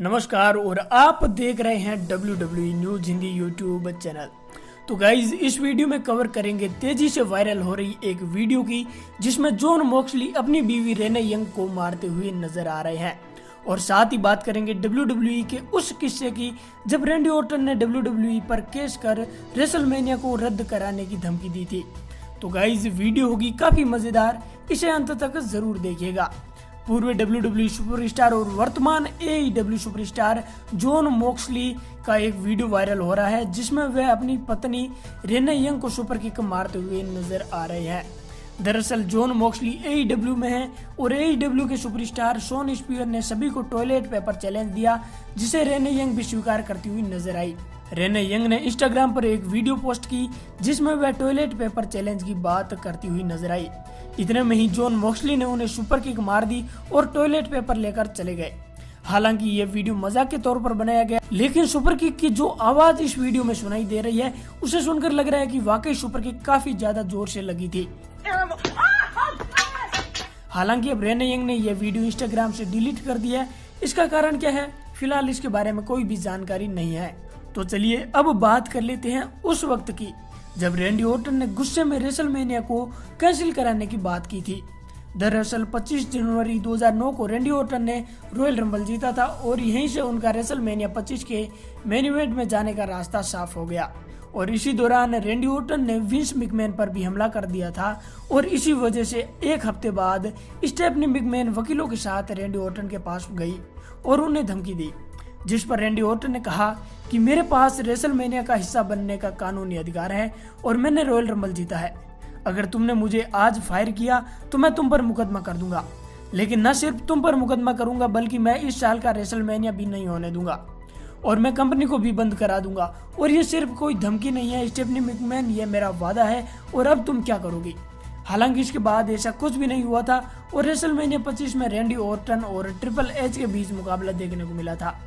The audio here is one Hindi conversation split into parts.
नमस्कार और आप देख रहे हैं W W news Hindi YouTube channel तो गाइज़ इस वीडियो में कवर करेंगे तेज़ी से वायरल हो रही एक वीडियो की, जिसमें जॉन मोक्सली अपनी बीवी रेने यंग को मारते हुए नज़र आ रहे हैं। और साथ ही बात करेंगे डब्ल्यू डब्ल्यू के उस किस्से की, जब रेंडी ओर्टन ने डब्ल्यू डब्ल्यू पर केस कर रेसलमेनिया को रद्द कराने की धमकी दी थी। तो गाइज़ वीडियो होगी काफ़ी मज़ेदार, इसे अंत तक ज़रूर देखिएगा। पूर्व डब्ल्यू डब्ल्यू सुपरस्टार और वर्तमान A W superstar Jon Moxley का एक वीडियो वायरल हो रहा है, जिसमें वह अपनी पत्नी रेने यंग को सुपर किक मारते हुए नज़र आ रहे हैं। दरअसल, जॉन मोक्सली ए डब्ल्यू में है और ए डब्ल्यू के सुपरस्टार सोन स्पीयर ने सभी को टॉयलेट पेपर चैलेंज दिया, जिसे रेने यंग भी स्वीकार करती हुई नज़र आई। रेने यंग ने इंस्टाग्राम पर एक वीडियो पोस्ट की, जिसमें वह टॉयलेट पेपर चैलेंज की बात करती हुई नज़र आई। इतने में ही जॉन मोक्सली ने उन्हें सुपर किक मार दी और टॉयलेट पेपर लेकर चले गए। हालाँकि ये वीडियो मज़ाक के तौर पर बनाया गया, लेकिन सुपर किक की जो आवाज़ इस वीडियो में सुनाई दे रही है, उसे सुनकर लग रहा है कि वाकई सुपर किक काफ़ी ज़्यादा ज़ोर से लगी थी। हालाँकि अब रेने यंग ने यह वीडियो इंस्टाग्राम से डिलीट कर दिया है। इसका कारण क्या है? फ़िलहाल इसके बारे में कोई भी जानकारी नहीं है। तो चलिए अब बात कर लेते हैं उस वक्त की जब रेंडी ओर्टन ने गुस्से में रेसलमेनिया को कैंसिल कराने की बात की थी। दरअसल 25 जनवरी 2009 को रेंडी ओर्टन ने रॉयल रंबल जीता था और यहीं से उनका रेसलमेनिया 25 के मेन इवेंट में जाने का रास्ता साफ़ हो गया। और इसी दौरान रेंडी ओर्टन ने विंस मिकमैन पर भी हमला कर दिया था और इसी वजह से एक हफ़्ते बाद स्टेपनी मिकमैन वकीलों के साथ रेंडी ओर्टन के पास गई और उन्हें धमकी दी, जिस पर रेंडी ओर्टन ने कहा कि मेरे पास रेसलमेनिया का हिस्सा बनने का कानूनी अधिकार है और मैंने रॉयल रंबल जीता है। अगर तुमने मुझे आज फायर किया तो मैं तुम पर मुकदमा कर दूँगा। लेकिन न सिर्फ़ तुम पर मुकदमा करूँगा, बल्कि मैं इस साल का रेसलमेनिया भी नहीं होने दूँगा। और मैं कंपनी को भी बंद करा दूँगा। और ये सिर्फ़ कोई धमकी नहीं है, स्टेफनी मिकमैन, ये मेरा वादा है, और अब तुम क्या करोगी? हालाँकि इसके बाद ऐसा कुछ भी नहीं हुआ था, और रेसलमेनिया 25 में रेंडी ओर्टन और ट्रिपल एच के बीच मुकाबला देखने को मिला था।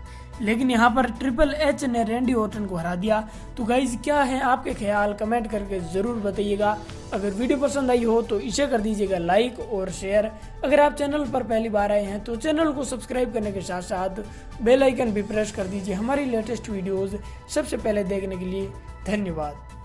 लेकिन यहाँ पर ट्रिपल एच ने रेंडी ओटन को हरा दिया। तो गाइज़ क्या है आपके ख्याल? कमेंट करके ज़रूर बताइएगा। अगर वीडियो पसंद आई हो तो इसे कर दीजिएगा लाइक और शेयर अगर आप चैनल पर पहली बार आए हैं तो चैनल को सब्सक्राइब करने के साथ साथ बेल आइकन भी प्रेस कर दीजिए। हमारी लेटेस्ट वीडियोज़ सबसे पहले देखने के लिए धन्यवाद।